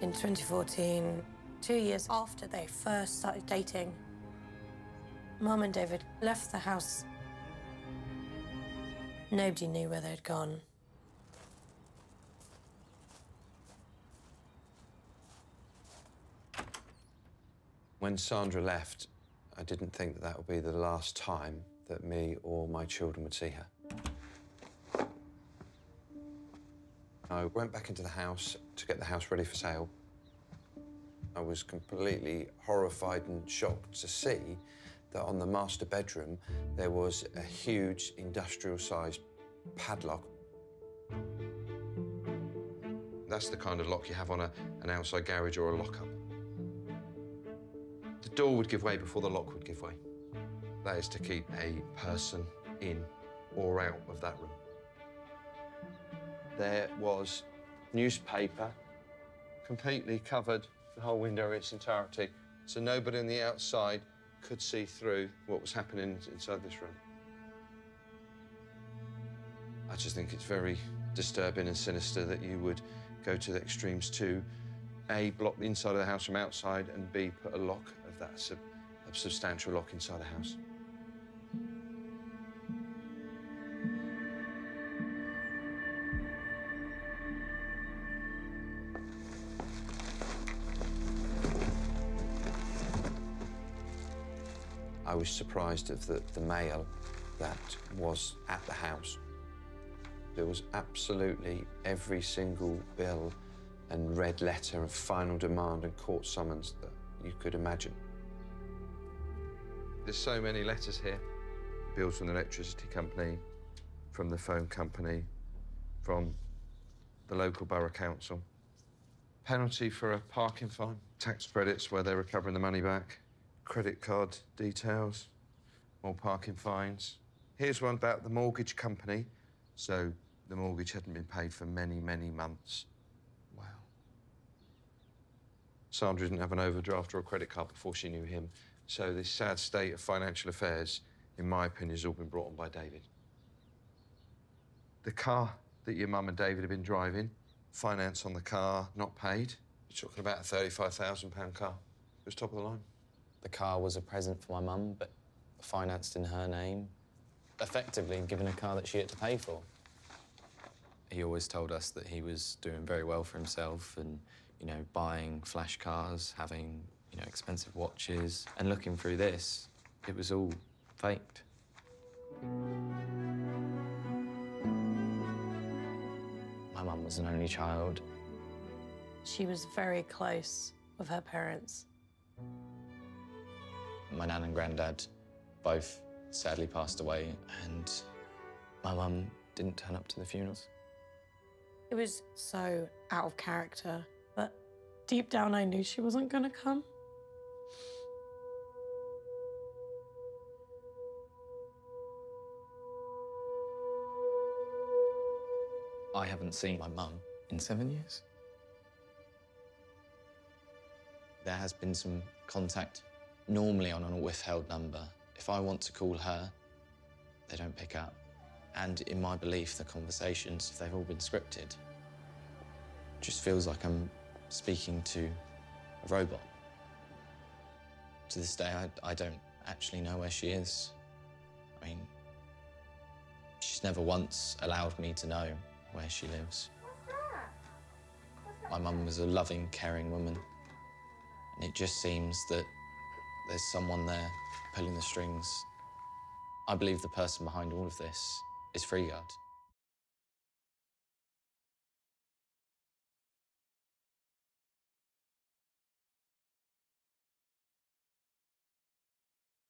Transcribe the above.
In 2014, two years after they first started dating, Mum and David left the house. Nobody knew where they'd gone. When Sandra left, I didn't think that that would be the last time that me or my children would see her. I went back into the house to get the house ready for sale. I was completely horrified and shocked to see that on the master bedroom there was a huge industrial-sized padlock. That's the kind of lock you have on a, an outside garage or a lockup. The door would give way before the lock would give way. That is to keep a person in or out of that room. There was newspaper completely covered the whole window in its entirety, so nobody on the outside could see through what was happening inside this room. I just think it's very disturbing and sinister that you would go to the extremes to A, block the inside of the house from outside, and B, put a lock of that a substantial lock inside the house. I was surprised of the, the mail that was at the house. There was absolutely every single bill and red letter and final demand and court summons that you could imagine. There's so many letters here. Bills from the electricity company, from the phone company, from the local borough council. Penalty for a parking fine, tax credits where they're recovering the money back, credit card details, more parking fines. Here's one about the mortgage company. So the mortgage hadn't been paid for many, many months. Wow. Sandra didn't have an overdraft or a credit card before she knew him. So this sad state of financial affairs, in my opinion, has all been brought on by David. The car that your mum and David have been driving, finance on the car, not paid. You're talking about a £35,000 car. It was top of the line. The car was a present for my mum, but financed in her name, effectively given a car that she had to pay for. He always told us that he was doing very well for himself and, you know, buying flash cars, having, you know, expensive watches. And looking through this, it was all faked. My mum was an only child. She was very close with her parents. My nan and granddad both sadly passed away, and my mum didn't turn up to the funerals. It was so out of character, but deep down I knew she wasn't gonna come. I haven't seen my mum in seven years. There has been some contact, normally on a withheld number. If I want to call her, they don't pick up. And in my belief, the conversations, they've all been scripted. Just feels like I'm speaking to a robot. To this day, I, I don't actually know where she is. I mean, she's never once allowed me to know where she lives. My mum was a loving, caring woman. And it just seems that there's someone there pulling the strings. I believe the person behind all of this is Freegard.